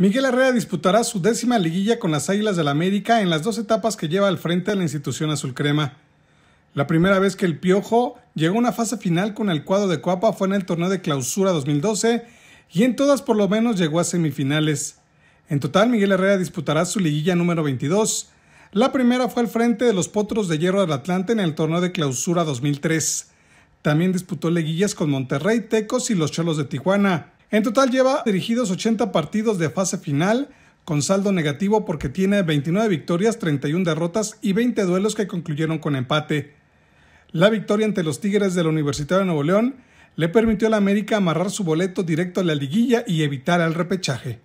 Miguel Herrera disputará su décima liguilla con las Águilas del la América en las dos etapas que lleva al frente de la institución azul crema. La primera vez que el Piojo llegó a una fase final con el cuadro de Coapa fue en el torneo de clausura 2012 y en todas por lo menos llegó a semifinales. En total, Miguel Herrera disputará su liguilla número 22. La primera fue al frente de los Potros de Hierro del Atlante en el torneo de clausura 2003. También disputó liguillas con Monterrey, Tecos y los Cholos de Tijuana. En total lleva dirigidos 80 partidos de fase final, con saldo negativo porque tiene 29 victorias, 31 derrotas y 20 duelos que concluyeron con empate. La victoria ante los Tigres de la Universidad de Nuevo León le permitió a la América amarrar su boleto directo a la liguilla y evitar el repechaje.